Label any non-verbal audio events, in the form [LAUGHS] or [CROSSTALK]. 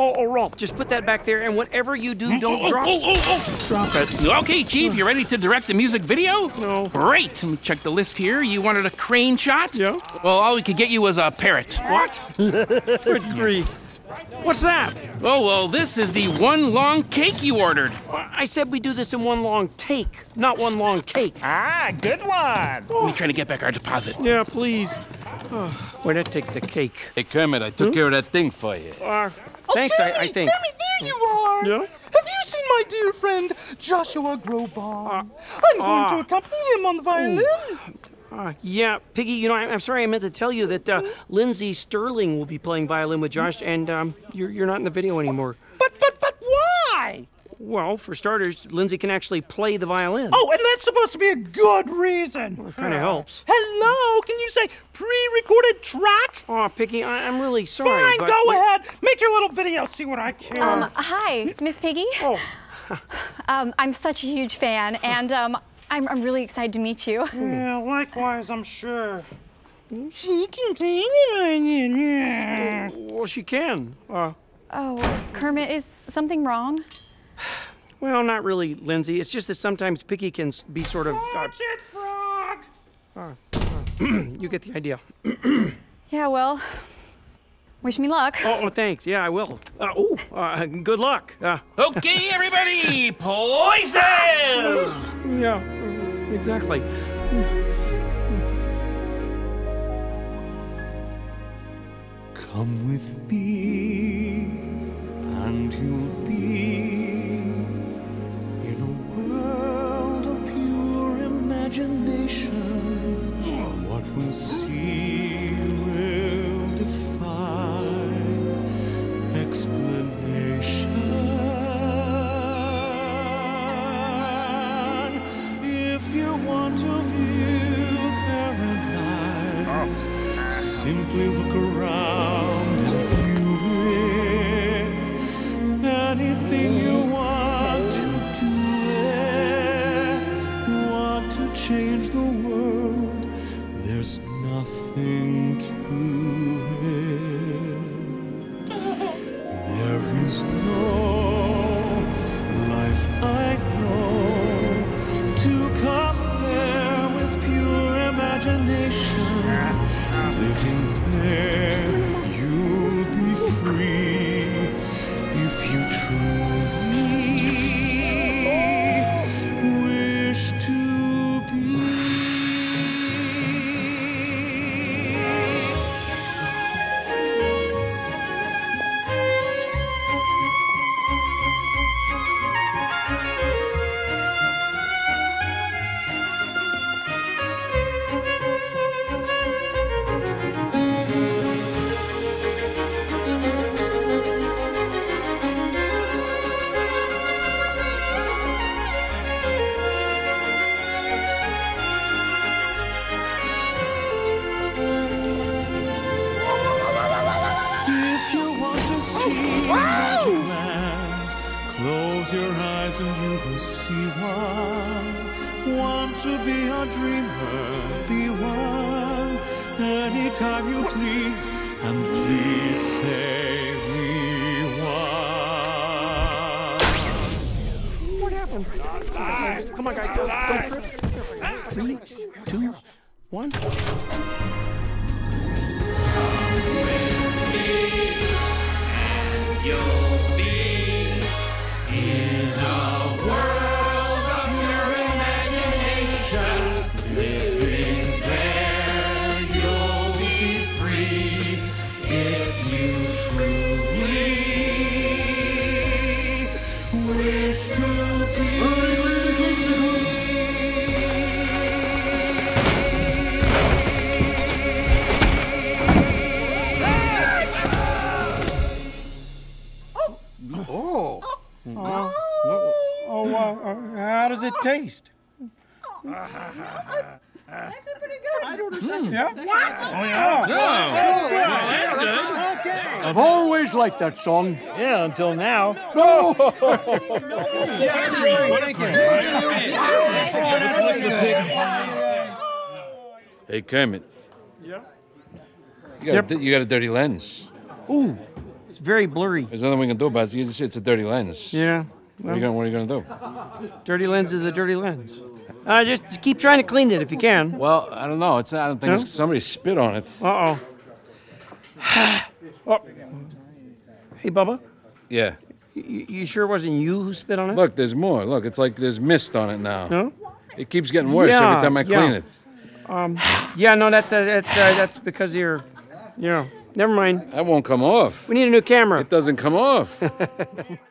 Oh, oh, Rowlf, just put that back there, and whatever you do, don't oh, drop oh, oh, oh. Drop it. Okay, Chief, you ready to direct the music video? No. Great. Let me check the list here. You wanted a crane shot? Yeah. Well, all we could get you was a parrot. What? [LAUGHS] Good grief. What's that? Oh, well, this is the one long cake you ordered. I said we do this in one long take, not one long cake. Ah, good one. We're trying to get back our deposit. Yeah, please. [SIGHS] Oh, where that takes the cake. Hey, Kermit, I took care of that thing for you. Uh, thanks, I, I think. Kermit, there you are. Yeah? Have you seen my dear friend Joshua Groban? I'm going uh, to accompany him on the violin. Uh, yeah, Piggy, you know, I, am sorry I meant to tell you that uh, Lindsey Stirling will be playing violin with Josh, and um, you're, you're not in the video anymore. But, but, but why? Well, for starters, Lindsey can actually play the violin. Oh, and that's supposed to be a good reason. Well, it kind of helps. Hello, can you say pre-recorded track? Oh, Piggy, I, am really sorry. Fine, but go we- ahead. Make your little video. See what I can. Um, hi, Miss Piggy. Oh. [LAUGHS] Um, I'm such a huge fan, and um, I'm, I'm really excited to meet you. Yeah, likewise, I'm sure. She can play the violin. Well, she can. Uh, Oh, Kermit, is something wrong? Well, not really, Lindsey. It's just that sometimes Piggy can be sort of. Uh, Watch it, frog. [CLEARS THROAT] you get the idea. [CLEARS THROAT] Yeah, well, wish me luck. Oh, oh thanks. Yeah, I will. Uh, oh, uh, good luck. Uh, Okay, [LAUGHS] everybody, places! yeah, uh, exactly. Come with me, and you'll paradise, simply look around and view it. Anything you want to do it, want to change the world, there's nothing to it. There is no you truly close your eyes and you will see one. Want to be a dreamer, be one. Anytime you please, and please save me one. What happened? Come on, guys. Don't trip. Three, two, one. Oh, uh, uh, how does it taste? Actually, pretty good. I've always liked that song. Yeah, until now. [LAUGHS] [LAUGHS] Hey, Kermit. Yeah. You got, a, you got a dirty lens. Ooh, It's very blurry. There's nothing we can do about it. You just- It's a dirty lens. Yeah. What are you gonna What are you gonna do? Dirty lens is a dirty lens. Uh, just, just keep trying to clean it if you can. Well, I don't know. It's. I don't think No? it's, somebody spit on it. Uh oh. [SIGHS] oh. Hey, Bubba. Yeah. You, you sure it wasn't you who spit on it? Look, there's more. Look, it's like there's mist on it now. No. It keeps getting worse Yeah, every time I clean yeah. it. [SIGHS] Yeah, no, that's uh, that's uh, that's because of your. Yeah. Never mind. That won't come off. We need a new camera. It doesn't come off. [LAUGHS]